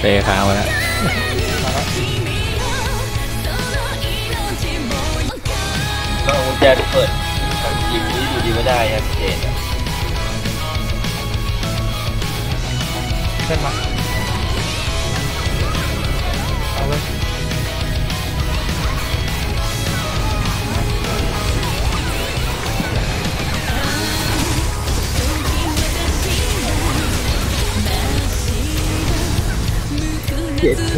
เปย์ค้างไว้แล้วก็เอากุญแจไปเปิดทางยิมนี้ดูดีไม่ได้ครับเจนอะเส้นมาเอา เจ็ดเค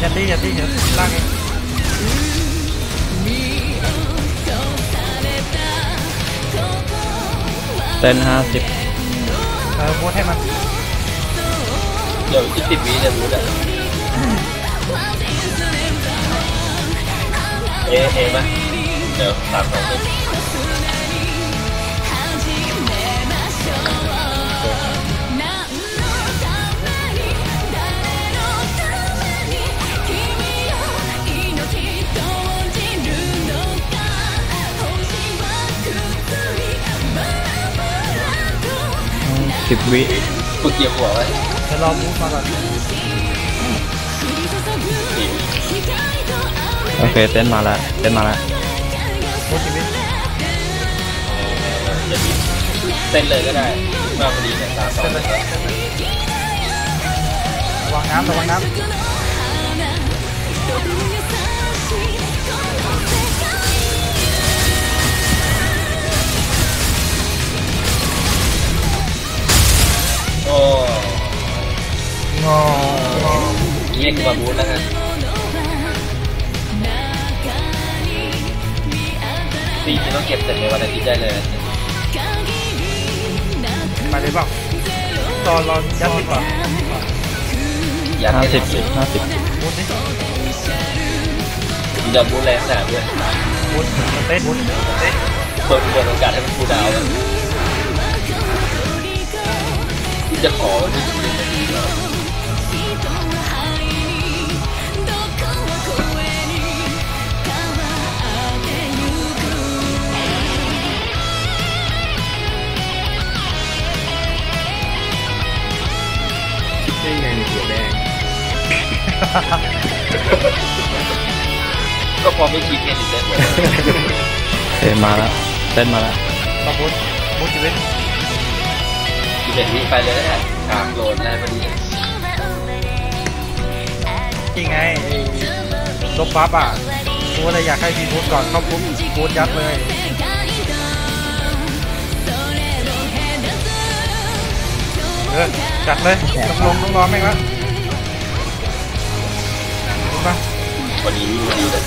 ยันดี้ยันดี้เดี๋ยวลากเองเต้นห้าสิบเออโบทให้มันเดี๋ยวยี่สิบวิจะรู้แหละเอะเอะไหมเดี๋ยวสามสองหนึ่ง สิบวิฝึกเหยียบหัวไว้เดี๋ยวรอมูฟมาก่อนสี่วิโอเคเต้นมาแล้วเต้นมาแล้วมูฟชีวิตเอออย่าบิดเต้นเลยก็ได้ มาพอดีเนี่ยสามสองหนึ่งแล้วระวังน้ำระวังน้โเรียกมาบูธแล้วฮะปีนี้ต้องเก็บเสร็จในวันอาทิตย์ได้เลยนะไปเลยเปล่าตอนรอยัดติดก่อนอยากห้าสิบทำเลยห้าสิบมูฟดิมีดับบูธแรงขนาดด้วยมูฟมันเต้นมูฟมันเต้นเปิดเปิดโอกาสให้มันคูดาวจะขอ ก็พอไม่คิดไงถึงได้หมดเต้นมาแล้วเต้นมาแล้วรอมูฟมูฟชีวิตสิบเอ็ดวิไปเลยนะฮะกลางโหลดได้พอดีจริงไงไอ้ลบบัฟอะกูเลยอยากให้มีมูฟก่อนเข้าปุ๊บมูฟยัดเลยเออจัดเลยต้องลงต้องรอแม่งละ วันนี้วิ่งดีเลย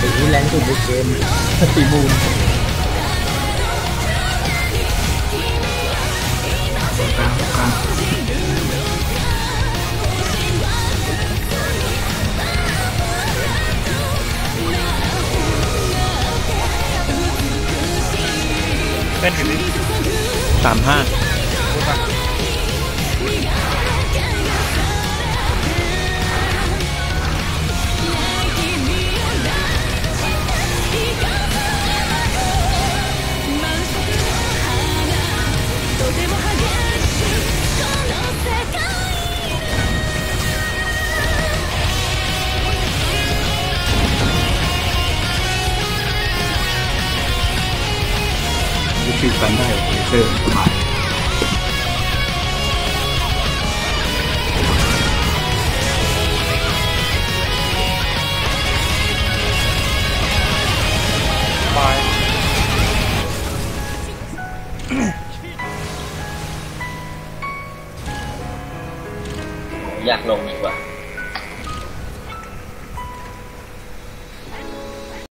สีนี้แรงสุดในเกมสีมูล เป็นถึงสามห้า วิธีกันได้เซอร์สบายบายอยากลงดีกว่า